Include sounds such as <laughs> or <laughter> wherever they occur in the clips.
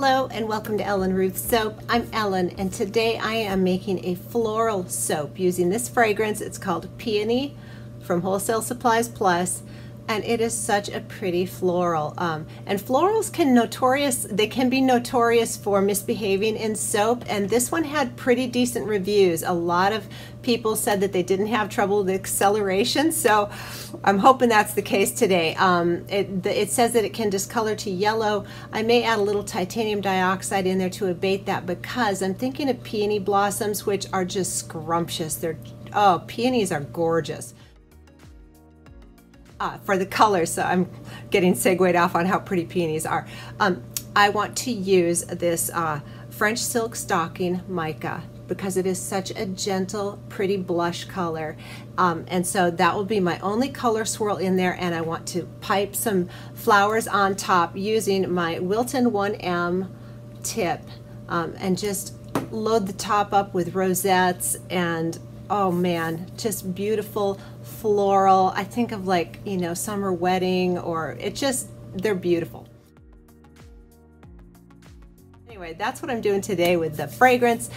Hello and welcome to Ellen Ruth Soap. I'm Ellen and today I am making a floral soap using this fragrance. It's called Peony from Wholesale Supplies Plus and it is such a pretty floral. Um, and florals can notorious, they can be notorious for misbehaving in soap and this one had pretty decent reviews. A lot of people said that they didn't have trouble with acceleration so I'm hoping that's the case today. Um, it, it says that it can discolor to yellow. I may add a little titanium dioxide in there to abate that because I'm thinking of peony blossoms which are just scrumptious. They're, oh, peonies are gorgeous uh, for the colors. So I'm getting segued off on how pretty peonies are. Um, I want to use this uh, French silk stocking mica because it is such a gentle, pretty blush color. Um, and so that will be my only color swirl in there and I want to pipe some flowers on top using my Wilton 1M tip um, and just load the top up with rosettes and oh man, just beautiful floral. I think of like, you know, summer wedding or it just, they're beautiful. Anyway, that's what I'm doing today with the fragrance.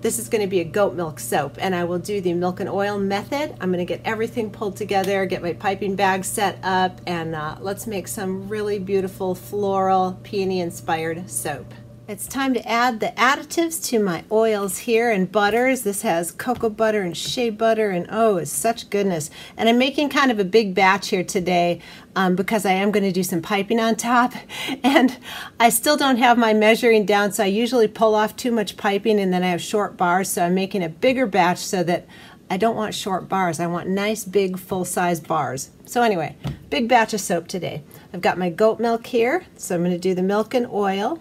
This is going to be a goat milk soap and I will do the milk and oil method. I'm going to get everything pulled together, get my piping bag set up, and uh, let's make some really beautiful floral peony inspired soap. It's time to add the additives to my oils here and butters. This has cocoa butter and shea butter and oh, it's such goodness. And I'm making kind of a big batch here today um, because I am going to do some piping on top. <laughs> And I still don't have my measuring down, so I usually pull off too much piping and then I have short bars. So I'm making a bigger batch so that I don't want short bars. I want nice, big, full-size bars. So anyway, big batch of soap today. I've got my goat milk here, so I'm going to do the milk and oil.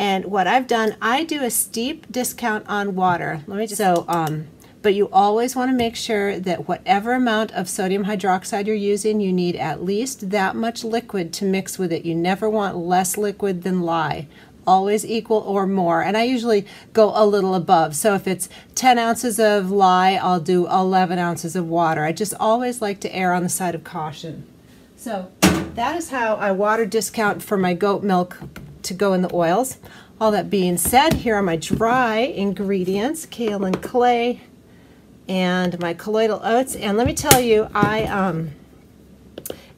And what I've done, I do a steep discount on water. Let me just, so, um, but you always want to make sure that whatever amount of sodium hydroxide you're using, you need at least that much liquid to mix with it. You never want less liquid than lye. Always equal or more. And I usually go a little above. So if it's 10 ounces of lye, I'll do 11 ounces of water. I just always like to err on the side of caution. So that is how I water discount for my goat milk to go in the oils. All that being said, here are my dry ingredients, kaolin clay, and my colloidal oats. And let me tell you, I um,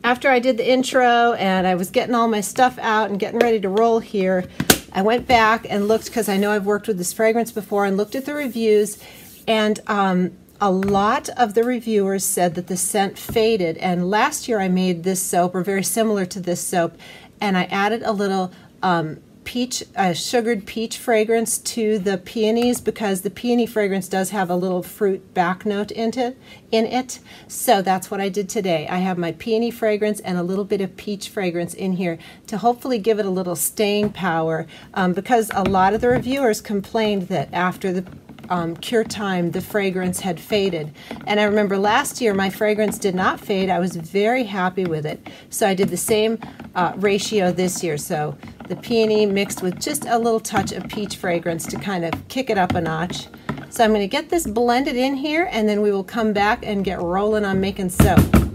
after I did the intro and I was getting all my stuff out and getting ready to roll here, I went back and looked because I know I've worked with this fragrance before and looked at the reviews and um, a lot of the reviewers said that the scent faded and last year I made this soap or very similar to this soap and I added a little um, peach, sugared peach fragrance to the peonies because the peony fragrance does have a little fruit back note in it, in it. So that's what I did today. I have my peony fragrance and a little bit of peach fragrance in here to hopefully give it a little staying power um, because a lot of the reviewers complained that after the um, cure time, the fragrance had faded. And I remember last year my fragrance did not fade. I was very happy with it. So I did the same uh, ratio this year. So the peony mixed with just a little touch of peach fragrance to kind of kick it up a notch. So I'm going to get this blended in here and then we will come back and get rolling on making soap.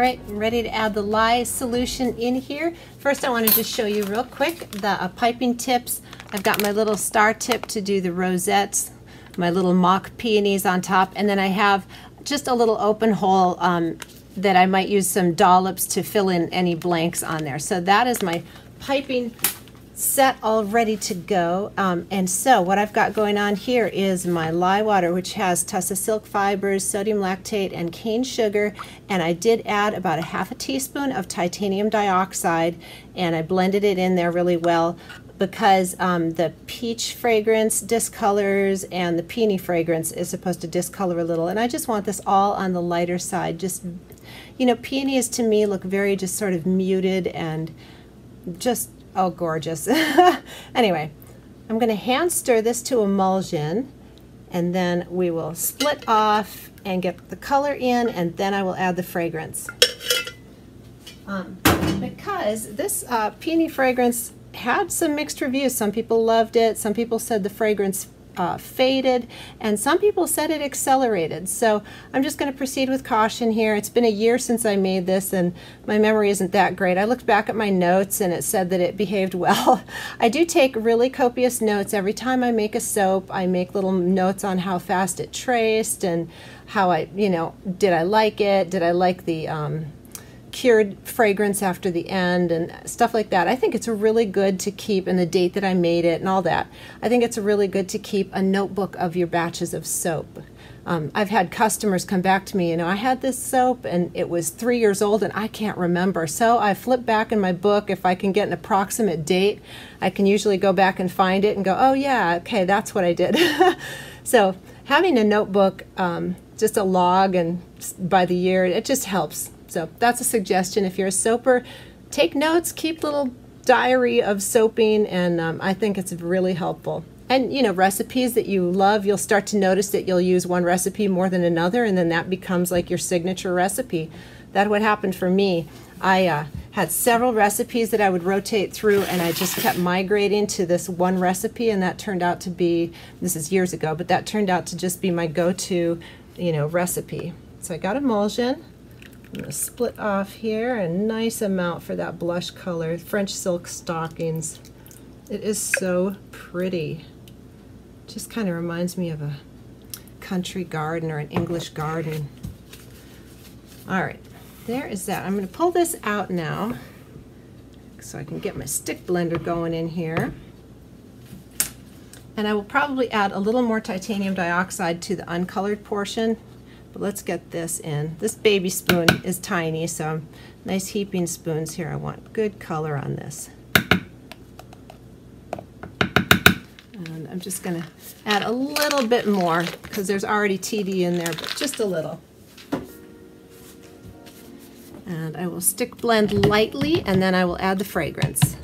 Right, I'm ready to add the lye solution in here. First, I want to just show you real quick the uh, piping tips. I've got my little star tip to do the rosettes, my little mock peonies on top, and then I have just a little open hole um, that I might use some dollops to fill in any blanks on there. So that is my piping set all ready to go. Um, and so what I've got going on here is my lye water, which has tussah silk fibers, sodium lactate, and cane sugar. And I did add about a half a teaspoon of titanium dioxide, and I blended it in there really well because um, the peach fragrance discolors and the peony fragrance is supposed to discolor a little. And I just want this all on the lighter side. Just, you know, peonies to me look very just sort of muted and just Oh, gorgeous. <laughs> anyway, I'm going to hand stir this to emulsion and then we will split off and get the color in and then I will add the fragrance. Um, because this uh, peony fragrance had some mixed reviews. Some people loved it. Some people said the fragrance uh, faded, and some people said it accelerated. So I'm just going to proceed with caution here. It's been a year since I made this, and my memory isn't that great. I looked back at my notes, and it said that it behaved well. <laughs> I do take really copious notes every time I make a soap. I make little notes on how fast it traced and how I, you know, did I like it? Did I like the um, cured fragrance after the end and stuff like that. I think it's really good to keep, and the date that I made it and all that. I think it's really good to keep a notebook of your batches of soap. Um, I've had customers come back to me, you know, I had this soap and it was three years old and I can't remember. So I flip back in my book. If I can get an approximate date, I can usually go back and find it and go, oh, yeah, okay, that's what I did. <laughs> so having a notebook, um, just a log and by the year, it just helps so that's a suggestion. If you're a soaper, take notes, keep little diary of soaping, and um, I think it's really helpful. And you know, recipes that you love, you'll start to notice that you'll use one recipe more than another, and then that becomes like your signature recipe. That what happened for me. I uh, had several recipes that I would rotate through, and I just kept migrating to this one recipe, and that turned out to be this is years ago, but that turned out to just be my go-to, you know, recipe. So I got emulsion. I'm going to split off here a nice amount for that blush color. French silk stockings. It is so pretty. Just kind of reminds me of a country garden or an English garden. All right, there is that. I'm going to pull this out now so I can get my stick blender going in here. And I will probably add a little more titanium dioxide to the uncolored portion but let's get this in. This baby spoon is tiny, so nice heaping spoons here. I want good color on this. And I'm just going to add a little bit more because there's already TD in there, but just a little. And I will stick blend lightly and then I will add the fragrance.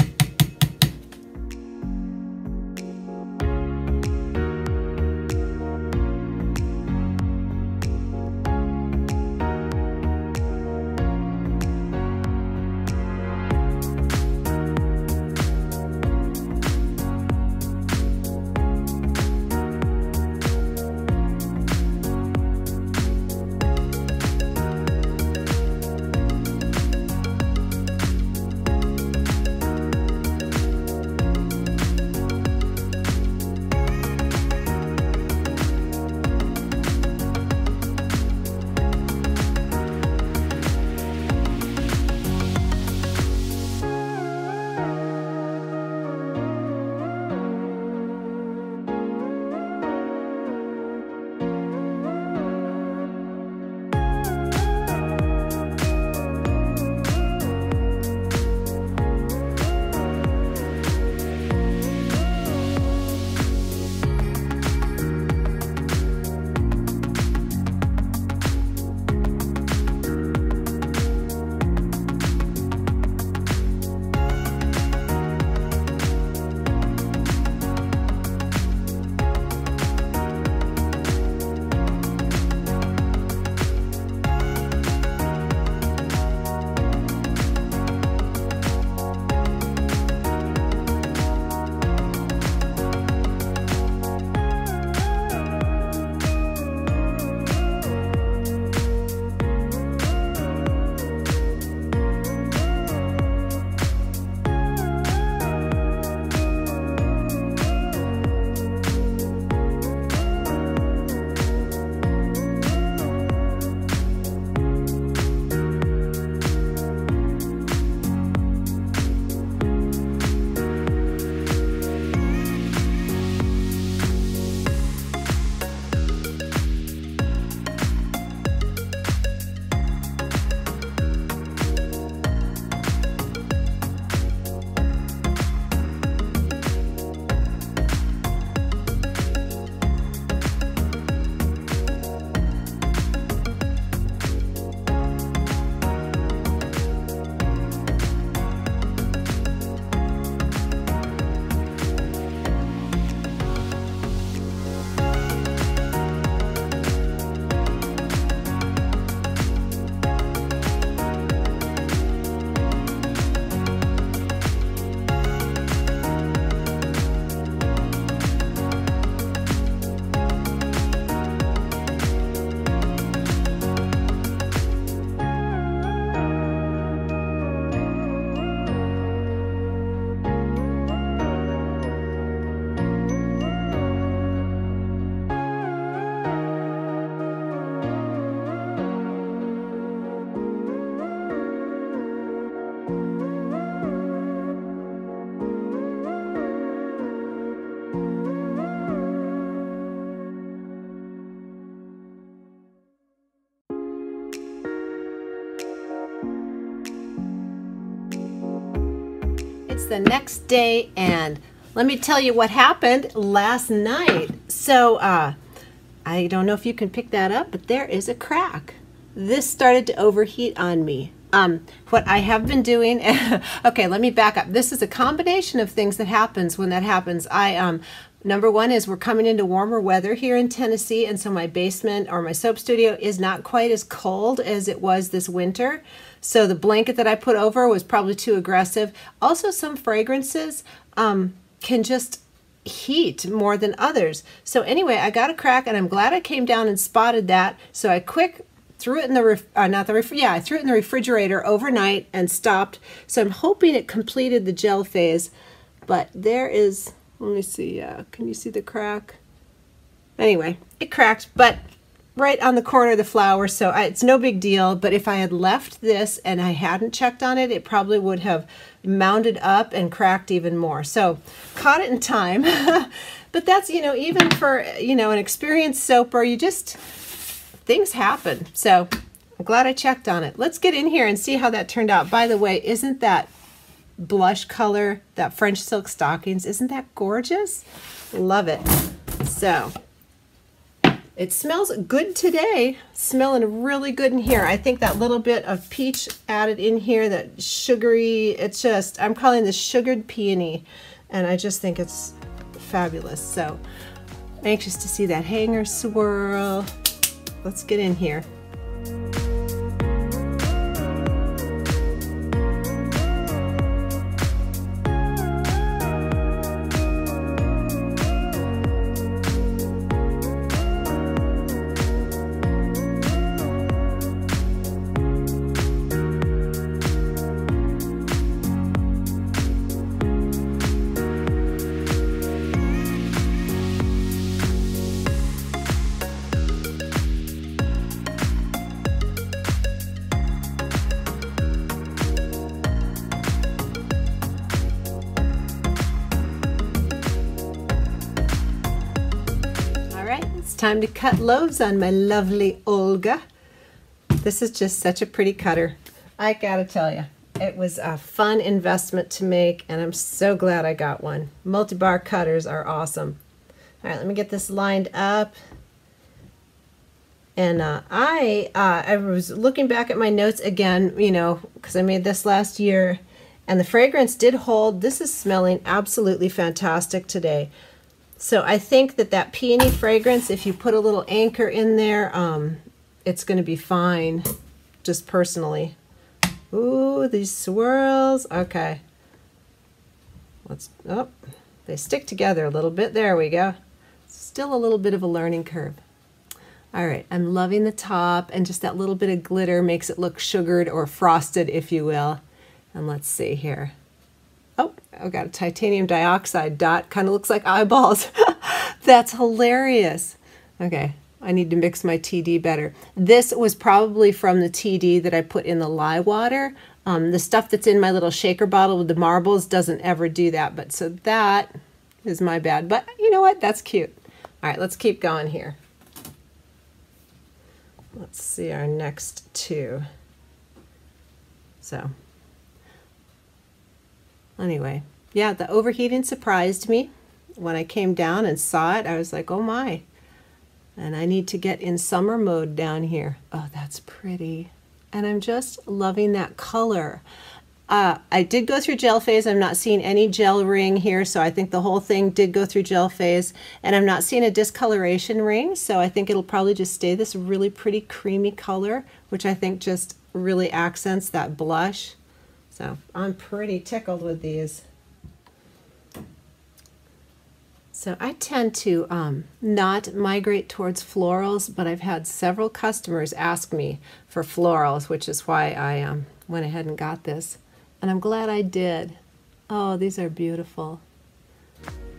It's the next day, and let me tell you what happened last night. So, uh, I don't know if you can pick that up, but there is a crack. This started to overheat on me. Um, what I have been doing, <laughs> okay, let me back up. This is a combination of things that happens when that happens. I um, Number one is we're coming into warmer weather here in Tennessee, and so my basement or my soap studio is not quite as cold as it was this winter. So the blanket that I put over was probably too aggressive. Also, some fragrances um, can just heat more than others. So anyway, I got a crack, and I'm glad I came down and spotted that. So I quick threw it in the ref, uh, not the ref, yeah, I threw it in the refrigerator overnight and stopped. So I'm hoping it completed the gel phase, but there is let me see. Uh, can you see the crack? Anyway, it cracked, but right on the corner of the flower, so I, it's no big deal. But if I had left this and I hadn't checked on it, it probably would have mounded up and cracked even more. So caught it in time. <laughs> but that's, you know, even for, you know, an experienced soaper, you just, things happen. So I'm glad I checked on it. Let's get in here and see how that turned out. By the way, isn't that blush color, that French silk stockings. Isn't that gorgeous? Love it. So it smells good today. Smelling really good in here. I think that little bit of peach added in here, that sugary, it's just, I'm calling this sugared peony. And I just think it's fabulous. So anxious to see that hanger swirl. Let's get in here. Time to cut loaves on my lovely Olga. This is just such a pretty cutter. I gotta tell you, it was a fun investment to make and I'm so glad I got one. Multi-bar cutters are awesome. All right, let me get this lined up. And uh, I, uh, I was looking back at my notes again, you know, because I made this last year, and the fragrance did hold. This is smelling absolutely fantastic today. So I think that that peony fragrance, if you put a little anchor in there, um, it's going to be fine, just personally. Ooh, these swirls. Okay. Let's, oh, they stick together a little bit. There we go. Still a little bit of a learning curve. All right, I'm loving the top and just that little bit of glitter makes it look sugared or frosted, if you will. And let's see here. Oh, I've got a titanium dioxide dot. Kind of looks like eyeballs. <laughs> That's hilarious. Okay, I need to mix my TD better. This was probably from the TD that I put in the lye water. Um, the stuff that's in my little shaker bottle with the marbles doesn't ever do that. But so that is my bad. But you know what? That's cute. All right, let's keep going here. Let's see our next two. So Anyway, yeah, the overheating surprised me. When I came down and saw it, I was like, oh my. And I need to get in summer mode down here. Oh, that's pretty. And I'm just loving that color. Uh, I did go through gel phase. I'm not seeing any gel ring here, so I think the whole thing did go through gel phase. And I'm not seeing a discoloration ring, so I think it'll probably just stay this really pretty creamy color, which I think just really accents that blush. So I'm pretty tickled with these. So I tend to um, not migrate towards florals, but I've had several customers ask me for florals, which is why I um, went ahead and got this. And I'm glad I did. Oh, these are beautiful.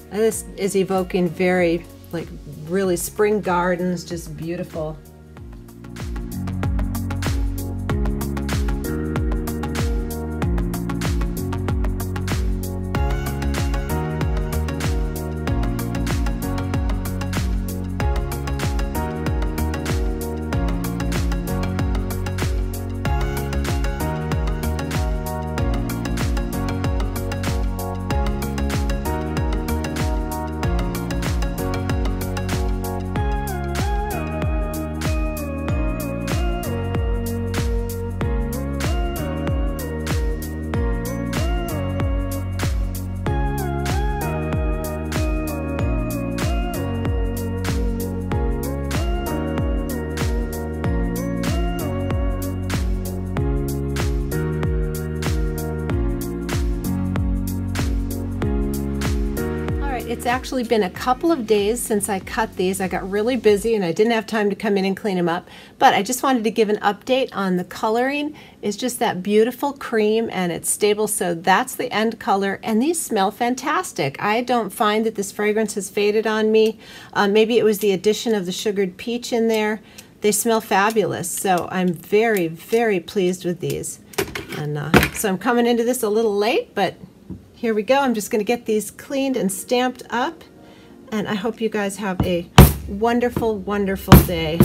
And this is evoking very, like, really spring gardens, just beautiful. Actually been a couple of days since I cut these. I got really busy and I didn't have time to come in and clean them up, but I just wanted to give an update on the coloring. It's just that beautiful cream and it's stable, so that's the end color, and these smell fantastic. I don't find that this fragrance has faded on me. Uh, maybe it was the addition of the sugared peach in there. They smell fabulous, so I'm very, very pleased with these. And uh, so I'm coming into this a little late, but here we go. I'm just going to get these cleaned and stamped up. And I hope you guys have a wonderful, wonderful day.